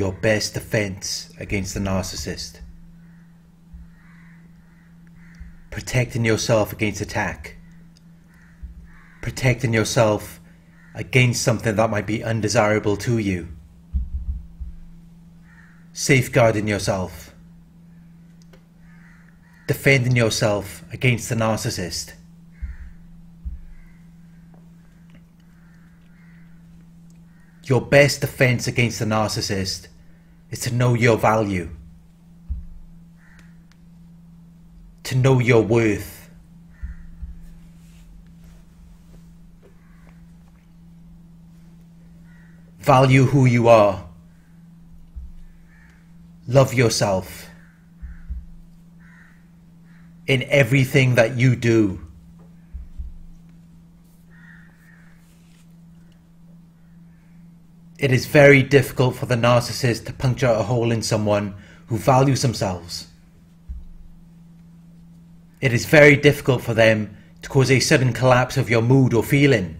your best defense against the narcissist. Protecting yourself against attack. Protecting yourself against something that might be undesirable to you. Safeguarding yourself. Defending yourself against the narcissist. Your best defense against the narcissist is to know your value, to know your worth. Value who you are. Love yourself in everything that you do. It is very difficult for the narcissist to puncture a hole in someone who values themselves. It is very difficult for them to cause a sudden collapse of your mood or feeling.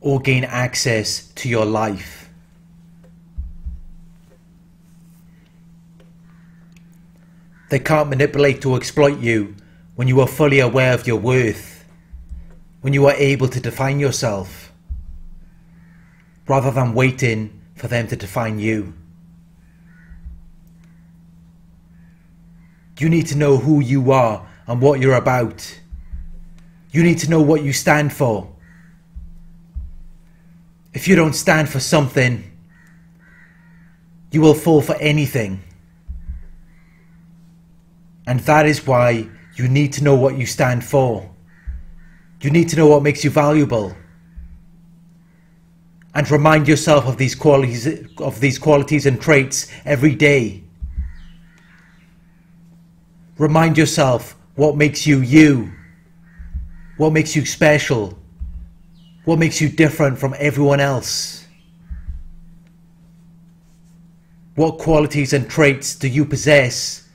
Or gain access to your life. They can't manipulate or exploit you when you are fully aware of your worth, when you are able to define yourself rather than waiting for them to define you. You need to know who you are and what you're about. You need to know what you stand for. If you don't stand for something, you will fall for anything. And that is why you need to know what you stand for. You need to know what makes you valuable and remind yourself of these qualities of these qualities and traits every day. Remind yourself what makes you you. What makes you special? What makes you different from everyone else? What qualities and traits do you possess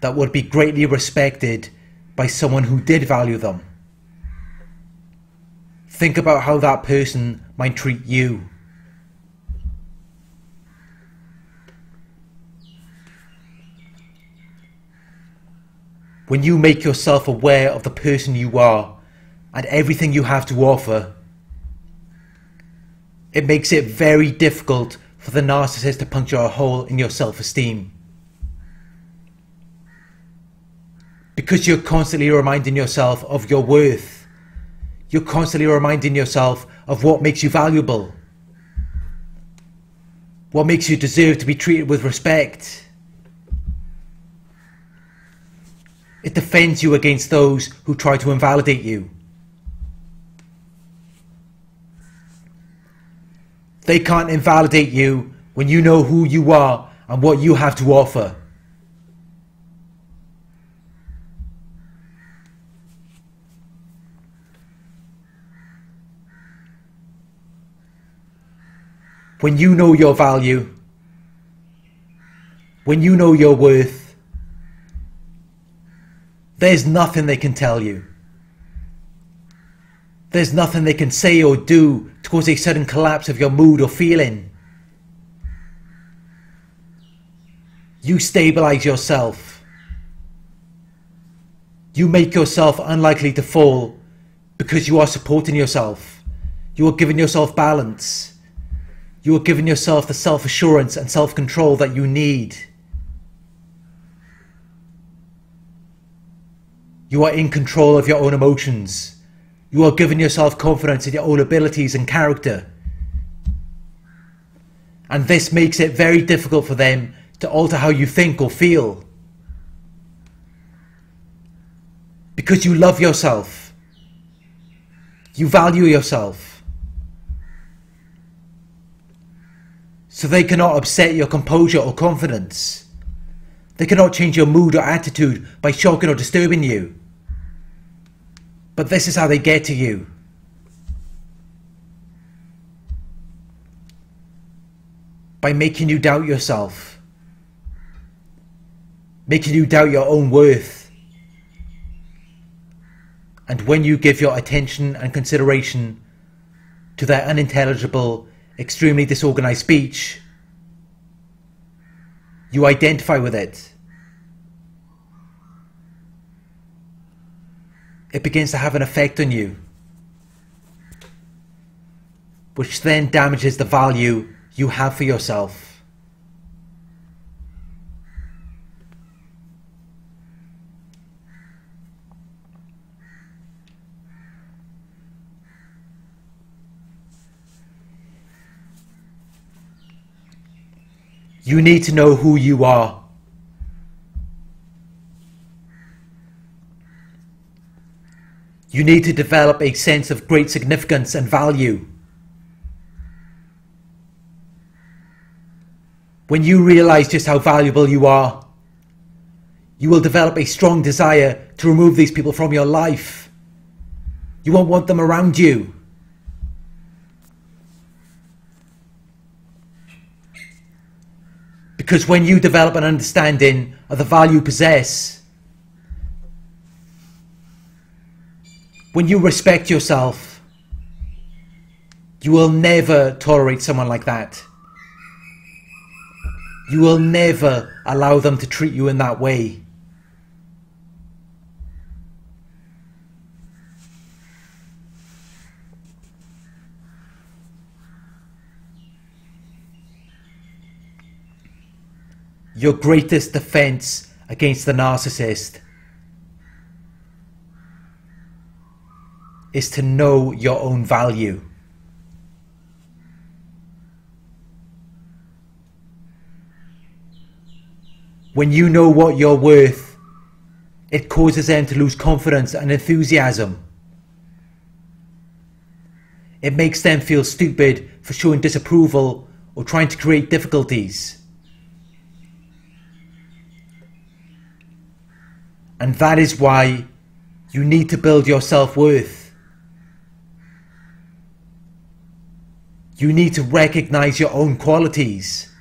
that would be greatly respected by someone who did value them? Think about how that person might treat you. When you make yourself aware of the person you are and everything you have to offer, it makes it very difficult for the narcissist to puncture a hole in your self-esteem. Because you're constantly reminding yourself of your worth you're constantly reminding yourself of what makes you valuable, what makes you deserve to be treated with respect. It defends you against those who try to invalidate you. They can't invalidate you when you know who you are and what you have to offer. When you know your value, when you know your worth, there's nothing they can tell you. There's nothing they can say or do to cause a sudden collapse of your mood or feeling. You stabilize yourself. You make yourself unlikely to fall because you are supporting yourself. You are giving yourself balance. You are giving yourself the self assurance and self control that you need. You are in control of your own emotions. You are giving yourself confidence in your own abilities and character. And this makes it very difficult for them to alter how you think or feel. Because you love yourself. You value yourself. So they cannot upset your composure or confidence. They cannot change your mood or attitude by shocking or disturbing you. But this is how they get to you. By making you doubt yourself. Making you doubt your own worth. And when you give your attention and consideration to their unintelligible extremely disorganized speech, you identify with it. It begins to have an effect on you, which then damages the value you have for yourself. You need to know who you are. You need to develop a sense of great significance and value. When you realize just how valuable you are, you will develop a strong desire to remove these people from your life. You won't want them around you. Because when you develop an understanding of the value you possess, when you respect yourself, you will never tolerate someone like that. You will never allow them to treat you in that way. Your greatest defense against the narcissist is to know your own value. When you know what you're worth, it causes them to lose confidence and enthusiasm. It makes them feel stupid for showing disapproval or trying to create difficulties. And that is why you need to build your self worth. You need to recognize your own qualities.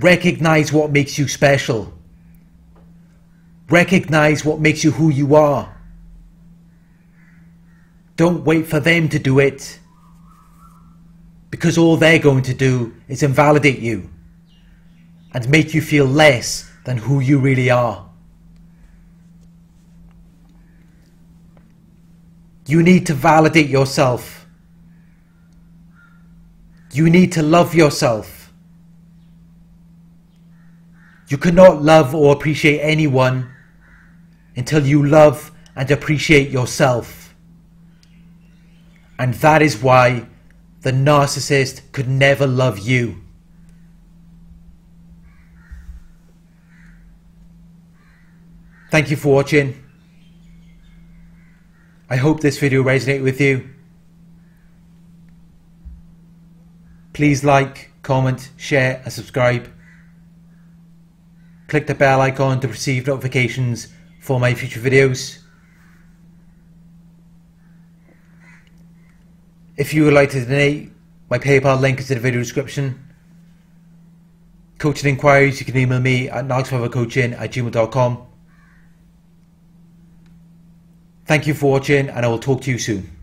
Recognize what makes you special. Recognize what makes you who you are. Don't wait for them to do it. Because all they're going to do is invalidate you and make you feel less than who you really are. You need to validate yourself. You need to love yourself. You cannot love or appreciate anyone until you love and appreciate yourself. And that is why the narcissist could never love you. Thank you for watching. I hope this video resonated with you. Please like, comment, share and subscribe. Click the bell icon to receive notifications for my future videos. If you would like to donate, my PayPal link is in the video description. Coaching inquiries, you can email me at narcsurvivorcoaching at gmail.com. Thank you for watching and I will talk to you soon.